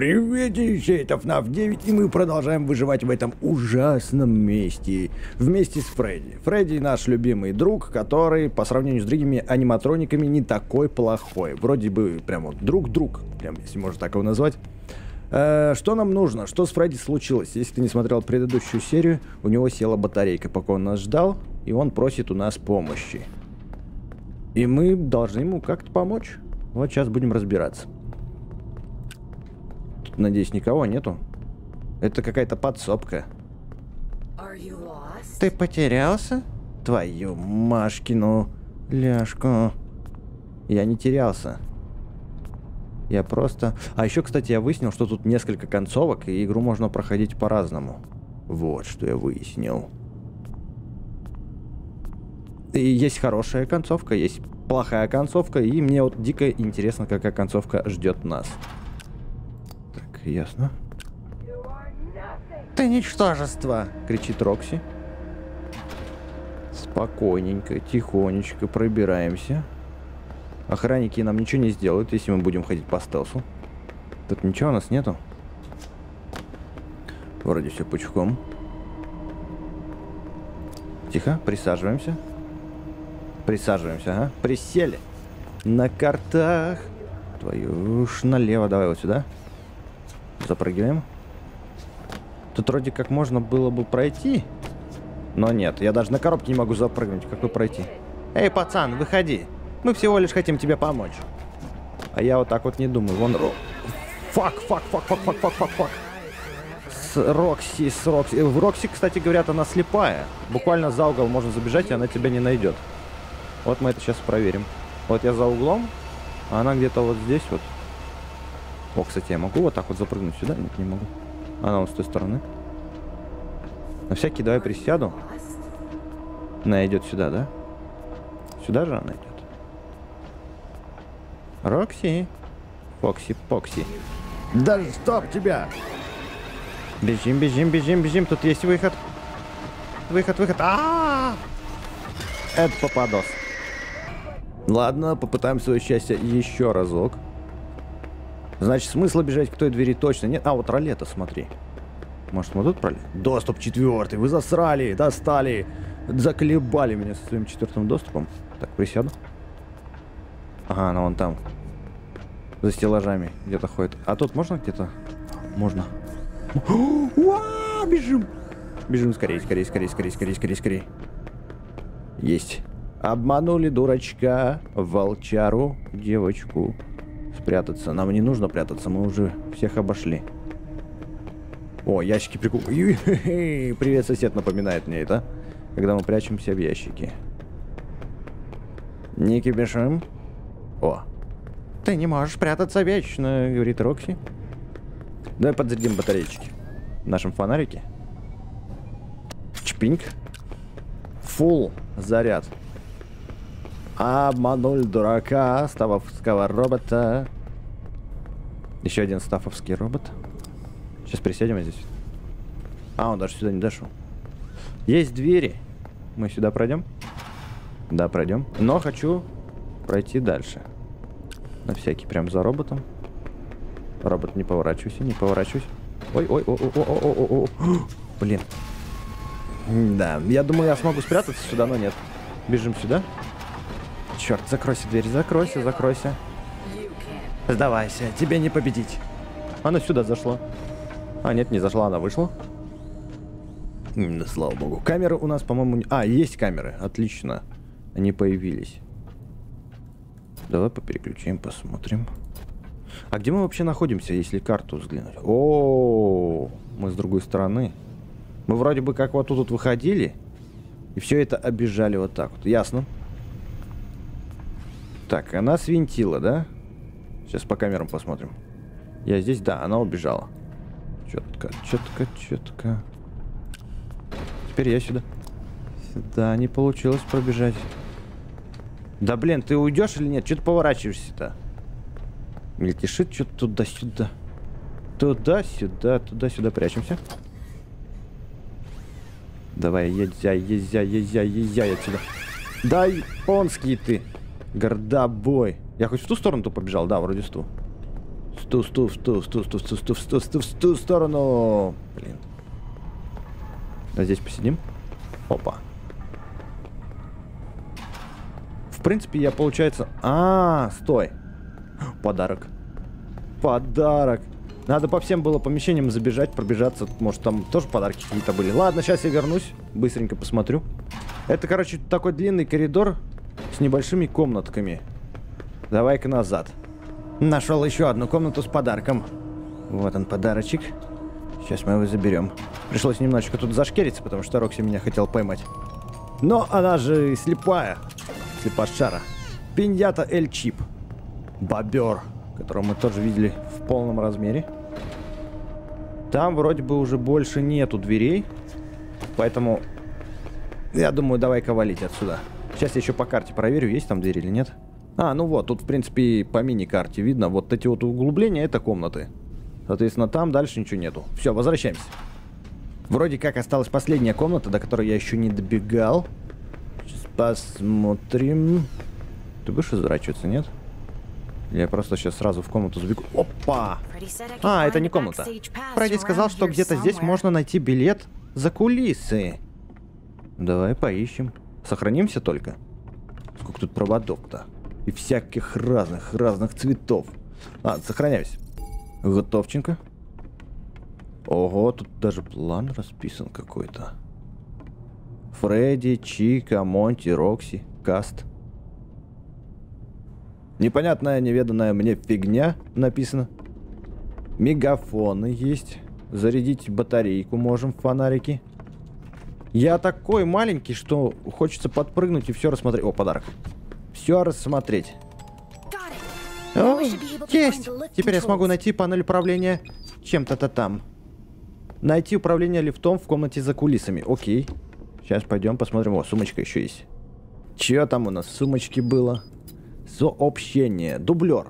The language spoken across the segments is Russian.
Приветище, это FNAF 9, и мы продолжаем выживать в этом ужасном месте. Вместе с Фредди. Фредди наш любимый друг, который по сравнению с другими аниматрониками не такой плохой. Вроде бы прям вот друг-друг, прям если можно так его назвать. Э, что нам нужно? Что с Фредди случилось? Если ты не смотрел предыдущую серию, у него села батарейка, пока он нас ждал, и он просит у нас помощи. И мы должны ему как-то помочь. Вот сейчас будем разбираться. Надеюсь, никого нету. Это какая-то подсобка. Ты потерялся? Твою Машкину ляжку. Я не терялся. Я просто... А еще, кстати, я выяснил, что тут несколько концовок, и игру можно проходить по-разному. Вот что я выяснил. И есть хорошая концовка, есть плохая концовка, и мне вот дико интересно, какая концовка ждет нас. Ясно. Ты ничтожество! кричит Рокси. Спокойненько, тихонечко пробираемся. Охранники нам ничего не сделают, если мы будем ходить по стелсу. Тут ничего у нас нету. Вроде все пучком. Тихо, присаживаемся. Присаживаемся, ага. Присели. На кортах. Твою уж налево. Давай вот сюда. Запрыгиваем. Тут вроде как можно было бы пройти. Но нет, я даже на коробке не могу запрыгнуть. Как бы пройти? Эй, пацан, выходи. Мы всего лишь хотим тебе помочь. А я вот так вот не думаю. Вон... Fuck, fuck, fuck, fuck, fuck, fuck, fuck, fuck. С Рокси, с Рокси. В Рокси, кстати, говорят, она слепая. Буквально за угол можно забежать, и она тебя не найдет. Вот мы это сейчас проверим. Вот я за углом, а она где-то вот здесь вот. О, кстати, я могу вот так вот запрыгнуть сюда? Нет, не могу. Она вот с той стороны. На всякий давай присяду. Она идет сюда, да? Сюда же она идет. Рокси. Фокси, Покси. Да стоп тебя! Бежим, бежим, бежим, бежим. Тут есть выход. Выход, выход. А, -а, -а! Это попадос. Ладно, попытаем свое счастье еще разок. Значит, смысла бежать к той двери точно нет. А, вот ролета, смотри. Может, мы тут пролез? Доступ четвертый. Вы засрали, достали. Заколебали меня со своим четвертым доступом. Так, присяду. Ага, она вон там. За стеллажами где-то ходит. А тут можно где-то? Можно. Бежим! Бежим скорее, скорее, скорее, скорее, скорее, скорее, скорее. Есть. Обманули дурачка, волчару, девочку. Спрятаться. Нам не нужно прятаться, мы уже всех обошли. О, ящики прикол. Привет, сосед, напоминает мне это. Когда мы прячемся в ящике. Не кипишим. О. Ты не можешь прятаться вечно, говорит Рокси. Давай подзарядим батареечки. В нашем фонарике. Чпинг. Фул заряд. Обманули дурака, ставовского робота. Еще один стафовский робот. Сейчас присядем здесь. А, он даже сюда не дошел. Есть двери. Мы сюда пройдем? Да, пройдем. Но хочу пройти дальше. На всякий, прям за роботом. Робот, не поворачивайся, не поворачивайся. Ой, ой, ой, ой, ой, ой, ой, ой. Блин. Да, я думаю, я смогу спрятаться сюда, но нет. Бежим сюда. Черт, закройся дверь, закройся, закройся. Сдавайся, тебе не победить. Она сюда зашла. А, нет, не зашла, она вышла. Да, слава богу. Камеры у нас, по-моему... Не... А, есть камеры. Отлично. Они появились. Давай попереключаем, посмотрим. А где мы вообще находимся, если карту взглянуть? О, -о, -о мы с другой стороны. Мы вроде бы как вот тут выходили. И все это обижали вот так вот. Ясно. Так, она свинтила, да? Сейчас по камерам посмотрим. Я здесь, да, она убежала. Четко, четко, четко. Теперь я сюда. Сюда не получилось пробежать. Да блин, ты уйдешь или нет? Че ты поворачиваешься-то? Мельтешит что-то туда-сюда. Туда-сюда, туда-сюда прячемся. Давай, езжай, езжай, езжай, езжай отсюда. Да, японский ты. Гордобой. Я хоть в ту сторону-то побежал? Да, вроде в ту. ту, в ту, в ту, в ту, в ту, в ту, в ту, в ту, в ту, в ту сторону. Блин. А здесь посидим? Опа. В принципе, я, получается... А, стой. Подарок. Подарок. Надо по всем было помещениям забежать, пробежаться. Может, там тоже подарки какие-то были. Ладно, сейчас я вернусь. Быстренько посмотрю. Это, короче, такой длинный коридор с небольшими комнатками. Давай-ка назад. Нашел еще одну комнату с подарком. Вот он, подарочек. Сейчас мы его заберем. Пришлось немножечко тут зашкериться, потому что Рокси меня хотел поймать. Но она же слепая. Слепошара. Пиньята Эль Чип. Бобер, которого мы тоже видели в полном размере. Там вроде бы уже больше нету дверей. Поэтому я думаю, давай-ка валить отсюда. Сейчас я еще по карте проверю, есть там дверь или нет. А, ну вот, тут, в принципе, по мини-карте видно. Вот эти вот углубления — это комнаты. Соответственно, там дальше ничего нету. Все, возвращаемся. Вроде как осталась последняя комната, до которой я еще не добегал. Сейчас посмотрим. Ты будешь изворачиваться, нет? Я просто сейчас сразу в комнату забегу. Опа! А, это не комната. Фредди сказал, что где-то здесь можно найти билет за кулисы. Давай поищем. Сохранимся только. Сколько тут проводов-то. И всяких разных, разных цветов. Ладно, сохраняюсь. Готовченко. Ого, тут даже план расписан какой-то. Фредди, Чика, Монти, Рокси, Каст. Непонятная, неведанная мне фигня написано. Мегафоны есть. Зарядить батарейку можем, фонарики. Я такой маленький, что хочется подпрыгнуть и все рассмотреть. О, подарок. Все рассмотреть. О, есть! Теперь я смогу найти панель управления чем-то-то там. Найти управление лифтом в комнате за кулисами. Окей. Сейчас пойдем посмотрим. О, сумочка еще есть. Че там у нас в сумочке было? Сообщение. Дублер.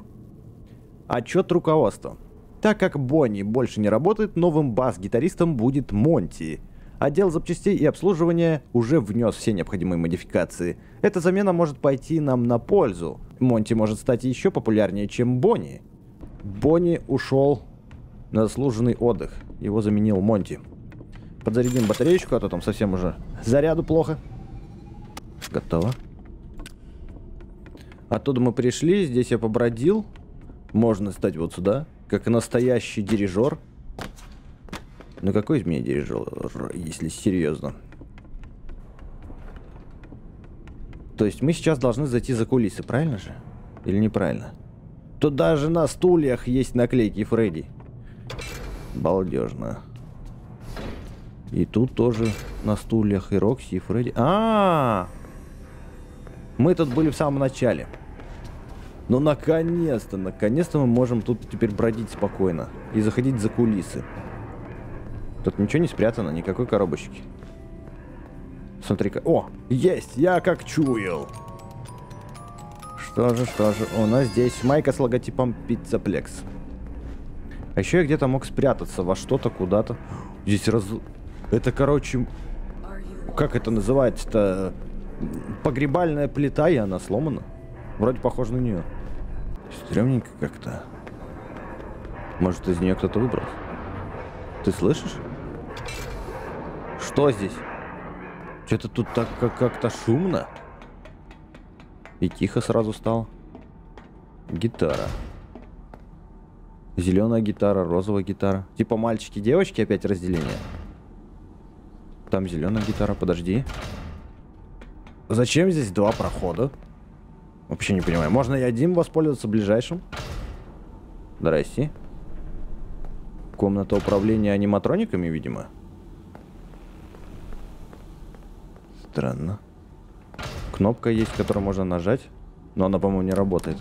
Отчет руководства. Так как Бонни больше не работает, новым бас-гитаристом будет Монти. Отдел запчастей и обслуживания уже внес все необходимые модификации. Эта замена может пойти нам на пользу. Монти может стать еще популярнее, чем Бонни. Бонни ушел на заслуженный отдых. Его заменил Монти. Подзарядим батареечку, а то там совсем уже заряду плохо. Готово. Оттуда мы пришли, здесь я побродил. Можно стать вот сюда, как настоящий дирижер. Ну какой из меня дирижер, если серьезно? То есть мы сейчас должны зайти за кулисы, правильно же? Или неправильно? Тут даже на стульях есть наклейки Фредди. Балдежно. И тут тоже на стульях и Рокси, и Фредди. А, -а, а Мы тут были в самом начале. Ну, наконец-то, наконец-то мы можем тут теперь бродить спокойно. И заходить за кулисы. Тут ничего не спрятано, никакой коробочки. Смотри-ка. О, есть! Я как чуял. Что же, что же. У нас здесь майка с логотипом Пиццаплекс. А еще я где-то мог спрятаться во что-то, куда-то. Здесь раз... Это, короче... Как это называется-то? Погребальная плита, и она сломана. Вроде похоже на нее. Стремненько как-то. Может, из нее кто-то выбрал? Ты слышишь? Что здесь? Что-то тут так как-то шумно. И тихо сразу стало. Гитара. Зеленая гитара, розовая гитара. Типа мальчики-девочки опять разделение. Там зеленая гитара, подожди. Зачем здесь два прохода? Вообще не понимаю. Можно и один воспользоваться ближайшим? Здрасте. Комната управления аниматрониками, видимо. Странно. Кнопка есть, которую можно нажать, но она, по-моему, не работает.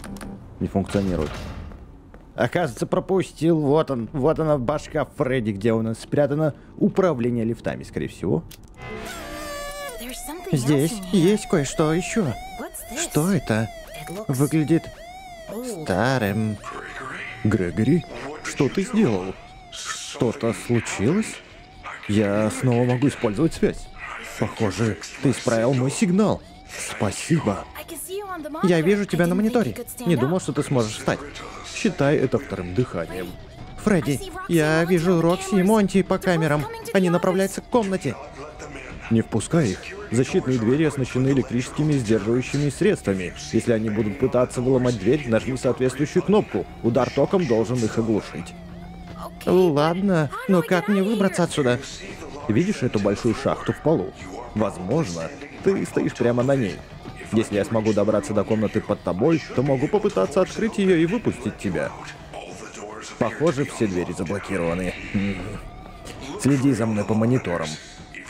Не функционирует. Оказывается, пропустил. Вот он. Вот она башка Фредди, где у нас спрятано управление лифтами, скорее всего. Здесь есть кое-что еще. Что это? Выглядит старым. Грегори, что ты сделал? Что-то случилось? Я снова могу использовать связь. Похоже, ты исправил мой сигнал. Спасибо. Я вижу тебя на мониторе. Не думал, что ты сможешь встать. Считай это вторым дыханием. Фредди, я вижу Рокси и Монти по камерам. Они направляются к комнате. Не впускай их. Защитные двери оснащены электрическими сдерживающими средствами. Если они будут пытаться выломать дверь, нажми соответствующую кнопку. Удар током должен их оглушить. Ладно, но как мне выбраться отсюда? Видишь эту большую шахту в полу? Возможно, ты стоишь прямо на ней. Если я смогу добраться до комнаты под тобой, то могу попытаться открыть ее и выпустить тебя. Похоже, все двери заблокированы. Следи за мной по мониторам.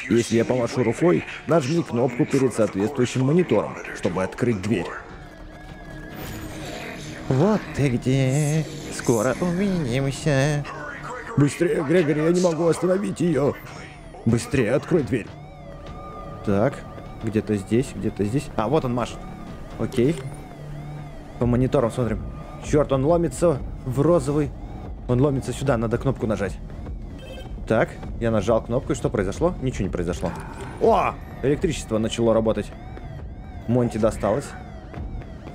Если я помашу рукой, нажми кнопку перед соответствующим монитором, чтобы открыть дверь. Вот ты где. Скоро увидимся. Быстрее, Грегори, я не могу остановить ее. Быстрее, открой дверь. Так, где-то здесь, где-то здесь. А, вот он машет. Окей. По мониторам смотрим. Черт, он ломится в розовый. Он ломится сюда, надо кнопку нажать. Так, я нажал кнопку, и что произошло? Ничего не произошло. О! Электричество начало работать. Монти досталось.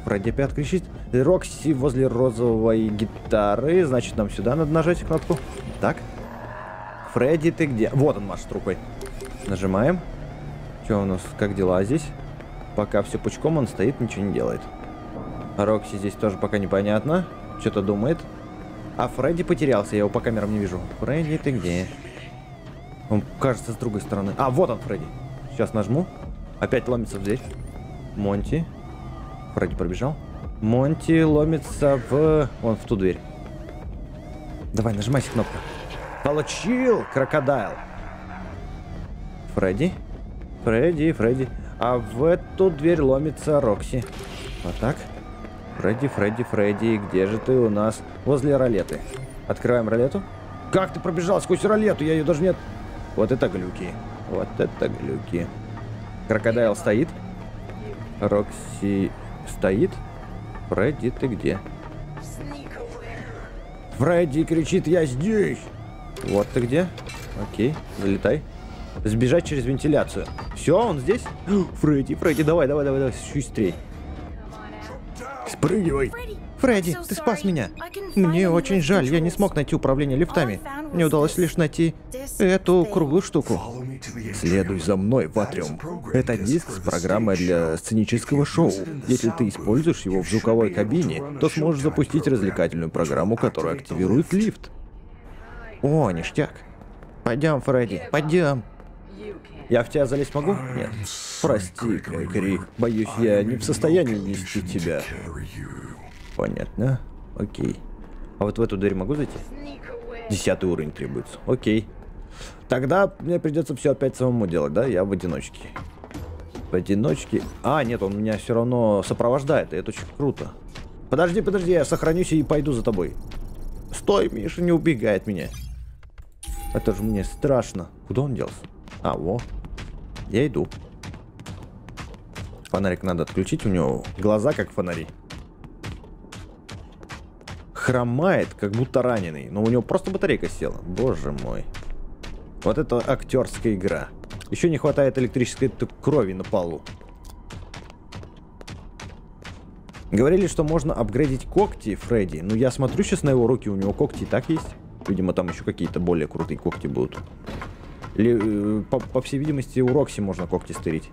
Фредди опять кричит. Рокси возле розовой гитары. Значит, нам сюда надо нажать кнопку. Так. Фредди, ты где? Вот он машет рукой. Нажимаем. Что у нас? Как дела здесь? Пока все пучком, он стоит, ничего не делает. Рокси здесь тоже пока непонятно. Что-то думает. А Фредди потерялся, я его по камерам не вижу. Фредди, ты где? Он кажется с другой стороны. А, вот он, Фредди. Сейчас нажму. Опять ломится в дверь. Монти. Фредди пробежал. Монти ломится в... Вон, в ту дверь. Давай, нажимайся кнопку. Получил, крокодайл. Фредди. Фредди, Фредди. А в эту дверь ломится Рокси. Вот так. Фредди, Фредди, Фредди, где же ты у нас? Возле ролеты. Открываем ролету. Как ты пробежал сквозь ролету? Я ее даже нет. Вот это глюки. Вот это глюки. Крокодайл стоит. Рокси стоит. Фредди, ты где? Фредди кричит, я здесь. Вот ты где? Окей, залетай. Сбежать через вентиляцию. Все, он здесь? Фредди, Фредди, давай, давай, давай, давай, шустрей. Спрыгивай. Фредди, ты спас меня. Мне очень жаль, я не смог найти управление лифтами. Мне удалось лишь найти эту круглую штуку. Следуй за мной, Ватриум. Это диск с программой для сценического шоу. Если ты используешь его в звуковой кабине, то сможешь запустить развлекательную программу, которая активирует лифт. О, ништяк. Пойдем, Фредди, пойдем. Я в тебя залезть могу? Нет. Прости, Кри. Боюсь, я не в состоянии нести тебя. Понятно. Окей. А вот в эту дверь могу зайти? Десятый уровень требуется. Окей. Тогда мне придется все опять самому делать, да? Я в одиночке. В одиночке. А, нет, он меня все равно сопровождает, и это очень круто. Подожди, подожди, я сохранюсь и пойду за тобой. Стой, Миша, не убегай от меня. Это же мне страшно. Куда он делся? А, во. Я иду. Фонарик надо отключить, у него глаза как фонари. Хромает, как будто раненый. Но у него просто батарейка села. Боже мой. Вот это актерская игра. Еще не хватает электрической крови на полу. Говорили, что можно апгрейдить когти Фредди. Ну, я смотрю сейчас на его руки, у него когти и так есть. Видимо, там еще какие-то более крутые когти будут. Или, э, по, по всей видимости, у Рокси можно когти стырить.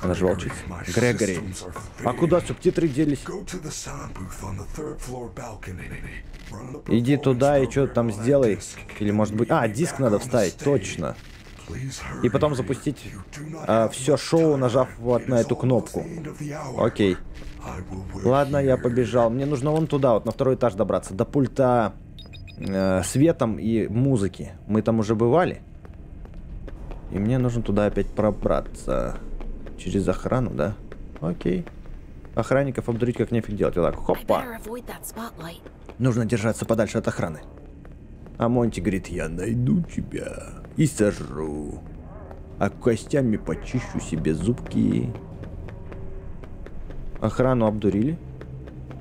Она же волчица. Грегори. А куда субтитры делись? Иди туда и что там сделай. Или может быть... А, диск надо вставить, точно. И потом запустить а, все шоу, нажав вот на эту кнопку. Окей. Ладно, я побежал. Мне нужно вон туда, вот на второй этаж добраться. До пульта э, светом и музыки. Мы там уже бывали. И мне нужно туда опять пробраться. Через охрану, да? Окей. Охранников обдурить как нефиг делать. Вот так, хопа. Нужно держаться подальше от охраны. А Монти говорит, я найду тебя и сожру. А костями почищу себе зубки. Охрану обдурили.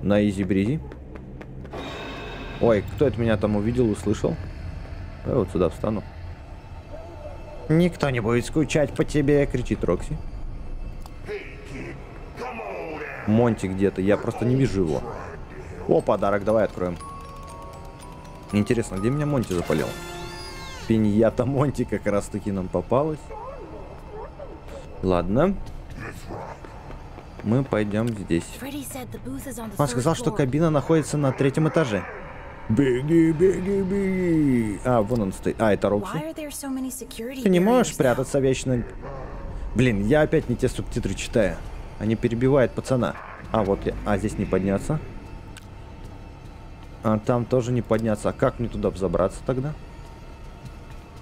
На easy-breezy. Ой, кто это меня там увидел, услышал? Я вот сюда встану. «Никто не будет скучать по тебе!» — кричит Рокси. Монти где-то, я просто не вижу его. О, подарок, давай откроем. Интересно, где меня Монти запалил? Пиньята Монти как раз таки нам попалась. Ладно. Мы пойдем здесь. Он сказал, что кабина находится на третьем этаже. Беги, беги, беги. А, вон он стоит. А, это Рокси. Ты не можешь прятаться вечно. Блин, я опять не те субтитры читаю. Они перебивают пацана. А, вот я. А, здесь не подняться. А там тоже не подняться. А как мне туда взобраться тогда?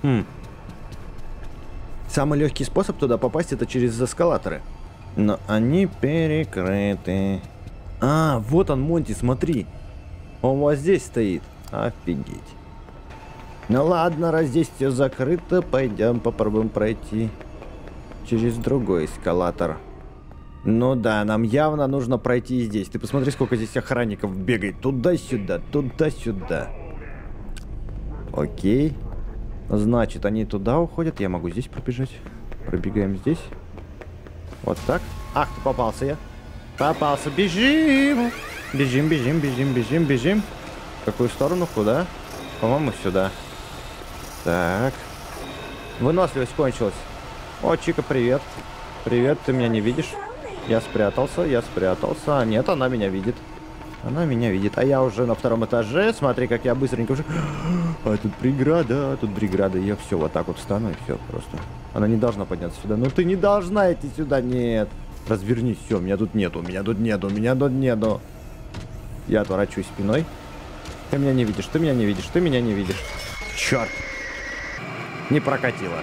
Хм. Самый легкий способ туда попасть это через эскалаторы. Но они перекрыты. А, вот он, Монти, смотри. Он вот здесь стоит. Офигеть. Ну ладно, раз здесь все закрыто, пойдем попробуем пройти через другой эскалатор. Ну да, нам явно нужно пройти здесь. Ты посмотри, сколько здесь охранников бегает. Туда-сюда, туда-сюда. Окей. Значит, они туда уходят. Я могу здесь пробежать. Пробегаем здесь. Вот так. Ах, ты попался я. Попался. Бежим. Бежим, бежим, бежим, бежим, бежим. В какую сторону? Куда? По-моему, сюда. Так. Выносливость кончилась. О, Чика, привет. Привет, ты меня не видишь? Я спрятался, я спрятался. А нет, она меня видит. Она меня видит. А я уже на втором этаже. Смотри, как я быстренько уже... А тут преграда, тут преграда. Я все вот так вот встану и все просто. Она не должна подняться сюда. Ну ты не должна идти сюда, нет. Развернись, все, меня тут нету, меня тут нету, меня тут нету. Я отворачиваюсь спиной. Ты меня не видишь, ты меня не видишь, ты меня не видишь. Черт. Не прокатило.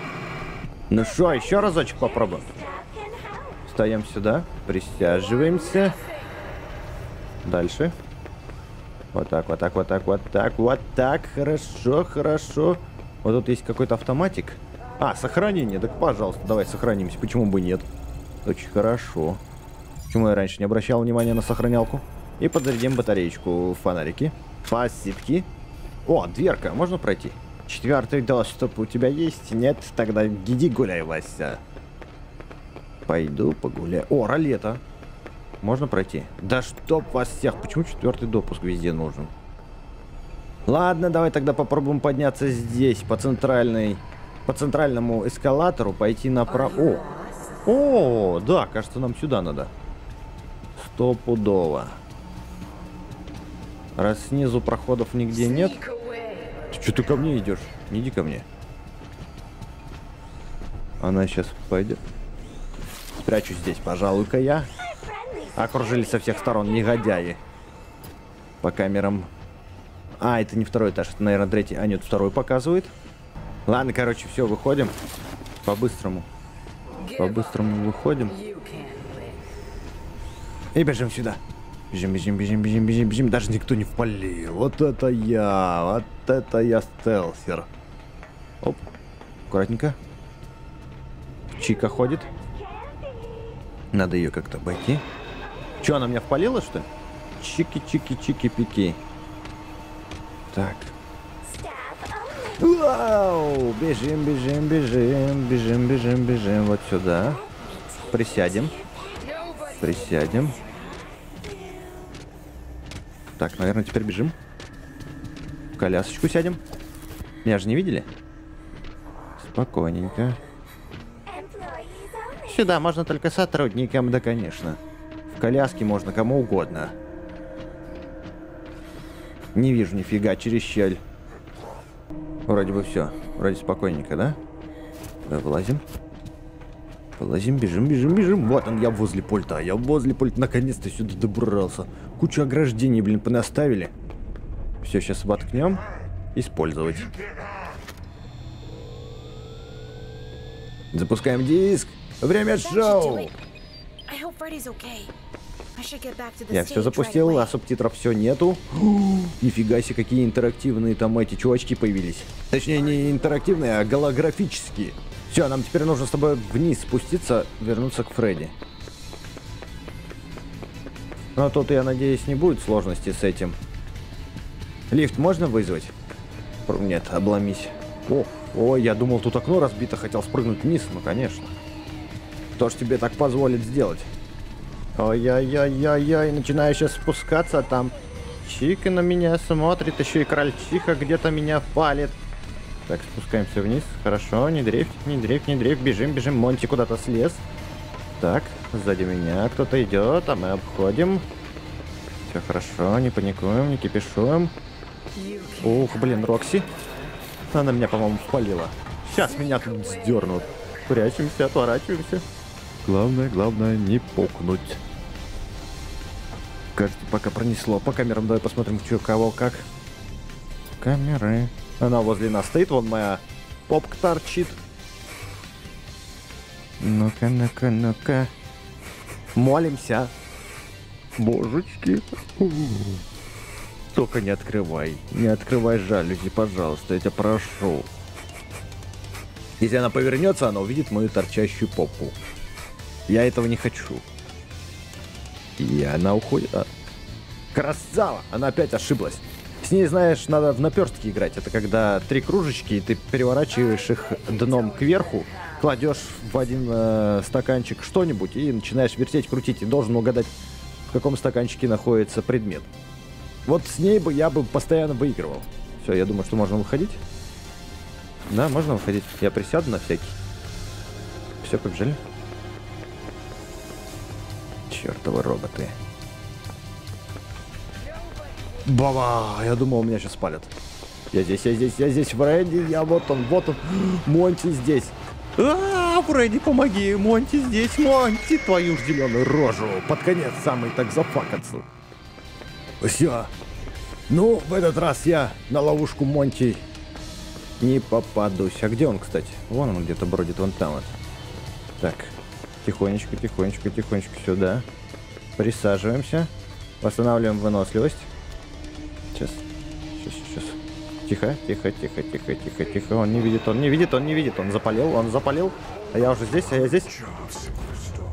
Ну что, еще разочек попробуем. Встаем сюда, присаживаемся. Дальше. Вот так, вот так, вот так, вот так, вот так. Хорошо, хорошо. Вот тут есть какой-то автоматик. А, сохранение. Так, пожалуйста, давай сохранимся. Почему бы нет? Очень хорошо. Почему я раньше не обращал внимания на сохранялку? И подзарядим батареечку фонарики. Спасибо. О, дверка. Можно пройти? Четвертый доступ у тебя есть? Нет? Тогда иди гуляй, Вася. Пойду погуляю. О, ролета. Можно пройти? Да чтоб вас всех. Почему четвертый допуск везде нужен? Ладно, давай тогда попробуем подняться здесь, по центральной... По центральному эскалатору, пойти направо... О! О, да, кажется, нам сюда надо. Стопудово. Раз снизу проходов нигде нет... Ты что ты ко мне идешь? Не иди ко мне. Она сейчас пойдет. Спрячусь здесь, пожалуй-ка я. Окружили со всех сторон негодяи. По камерам. А, это не второй этаж, это, наверное, третий. А, нет, второй показывает. Ладно, короче, все, выходим. По-быстрому. По-быстрому выходим. И бежим сюда. Бежим, бежим, бежим, бежим, бежим, бежим. Даже никто не впалил. Вот это я. Вот это я стелсер. Оп. Аккуратненько. Чика ходит. Надо ее как-то обойти. Че, она меня впалила, что ли? Чики-чики-чики-пики. Так. Вау! Бежим, бежим, бежим, бежим, бежим, бежим. Вот сюда. Присядем. Присядем. Так, наверное, теперь бежим. В колясочку сядем. Меня же не видели? Спокойненько. Сюда можно только сотрудникам, да, конечно. В коляске можно кому угодно. Не вижу нифига через щель. Вроде бы все. Вроде спокойненько, да? Давай вылазим. Вылазим, бежим, бежим, бежим. Вот он, я возле пульта. Я возле пульта. Наконец-то сюда добрался. Кучу ограждений, блин, понаставили. Все, сейчас воткнем. Использовать. Запускаем диск. Время шоу! Я все запустил, а субтитров все нету. Нифига себе, какие интерактивные там эти чувачки появились. Точнее, не интерактивные, а голографические. Все, нам теперь нужно с тобой вниз спуститься, вернуться к Фредди. Но тут, я надеюсь, не будет сложности с этим. Лифт можно вызвать? Нет, обломись. О, ой, я думал, тут окно разбито, хотел спрыгнуть вниз. Ну, конечно. Кто ж тебе так позволит сделать? Ой-ой-ой-ой-ой, начинаю сейчас спускаться, а там крольчиха на меня смотрит, еще и крольчиха где-то меня палит. Так, спускаемся вниз. Хорошо, не дрейф, не дрейф, не дрейф. Бежим, бежим. Монти куда-то слез. Так, сзади меня кто-то идет, а мы обходим. Все хорошо, не паникуем, не кипишуем. Ух, блин, Рокси. Она меня, по-моему, впалила. Сейчас меня тут сдернут. Прячемся, отворачиваемся. Главное, главное, не пукнуть. Кажется, пока пронесло. По камерам давай посмотрим, что, кого, как. Камеры. Она возле нас стоит, вон моя попка торчит. Ну-ка, ну-ка, ну-ка. Молимся. Божечки. Только не открывай. Не открывай жалюзи, пожалуйста, я тебя прошу. Если она повернется, она увидит мою торчащую попу. Я этого не хочу. И она уходит. А... Красава! Она опять ошиблась. С ней, знаешь, надо в наперстки играть. Это когда три кружечки, и ты переворачиваешь их дном кверху, кладешь в один э, стаканчик что-нибудь и начинаешь вертеть, крутить. И должен угадать, в каком стаканчике находится предмет. Вот с ней бы я бы постоянно выигрывал. Все, я думаю, что можно выходить. Да, можно выходить. Я присяду на всякий. Все, побежали. Чертовы роботы. Баба! Я думал, меня сейчас спалят. Я здесь, я здесь, я здесь, Фредди, я вот он, вот он. Монти здесь. А, Фредди, помоги, Монти здесь, Монти, твою ж зеленую рожу. Под конец самый так зафакаться. Все. Ну, в этот раз я на ловушку Монти не попадусь. А где он, кстати? Вон он где-то бродит, вон там вот. Так, тихонечко, тихонечко, тихонечко сюда. Присаживаемся. Восстанавливаем выносливость. Сейчас, сейчас, сейчас. Тихо, тихо, тихо, тихо, тихо, тихо. Он не видит, он не видит, он не видит. Он запалил, он запалил. А я уже здесь, а я здесь.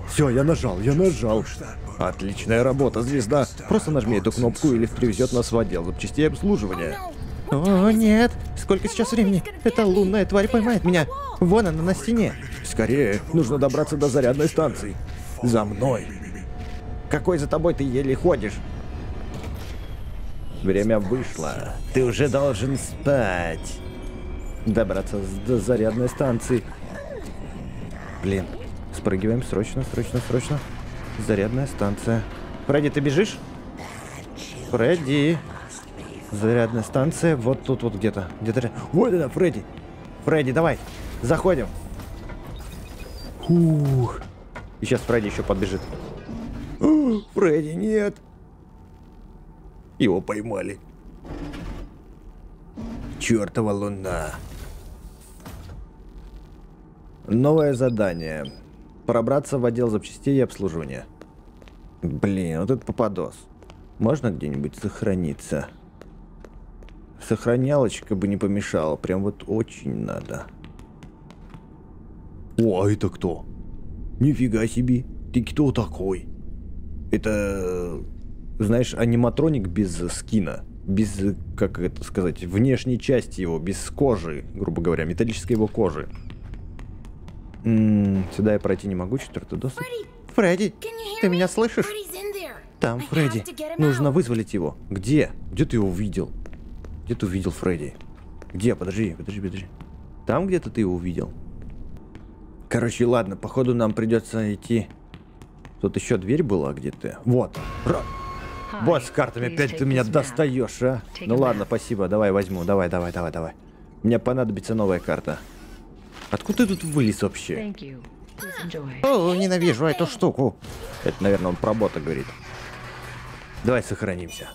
Все, я нажал, я нажал. Отличная работа, звезда. Просто нажми эту кнопку или привезет нас в отдел запчастей обслуживания. О, нет. Сколько сейчас времени? Эта лунная тварь поймает меня. Вон она на стене. Скорее, нужно добраться до зарядной станции. За мной. Какой за тобой ты еле ходишь? Время вышло. Ты уже должен спать. Добраться до зарядной станции. Блин. Спрыгиваем срочно, срочно, срочно. Зарядная станция. Фредди, ты бежишь? Фредди. Зарядная станция вот тут вот где-то. Где-то... Вот это, Фредди. Фредди, давай. Заходим. Ух. И сейчас Фредди еще подбежит. Фредди, нет. Его поймали. Чертова луна. Новое задание. Пробраться в отдел запчастей и обслуживания. Блин, вот этот попадос. Можно где-нибудь сохраниться? Сохранялочка бы не помешала. Прям вот очень надо. О, а это кто? Нифига себе. Ты кто такой? Это знаешь, аниматроник без скина, без, как это сказать, внешней части его, без кожи, грубо говоря, металлической его кожи. М -м, сюда я пройти не могу, четвертый доступ. Фредди, ты меня слышишь? Там Фредди. Нужно вызволить его. Где? Где ты его увидел? Где ты увидел Фредди? Где? Подожди, подожди, подожди. Там где-то ты его увидел? Короче, ладно, походу нам придется идти. Тут еще дверь была где-то. Вот. Ра вот с картами опять ты меня достаешь, а? Ну ладно, спасибо, давай возьму, давай, давай, давай, давай. Мне понадобится новая карта. Откуда ты тут вылез вообще? О, ненавижу эту штуку. Это, наверное, он про бота говорит. Давай сохранимся.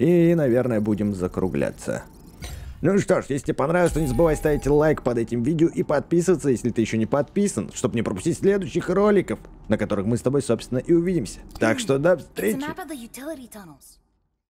И, наверное, будем закругляться. Ну что ж, если тебе понравилось, то не забывай ставить лайк под этим видео и подписываться, если ты еще не подписан, чтобы не пропустить следующих роликов, на которых мы с тобой, собственно, и увидимся. Так что до встречи!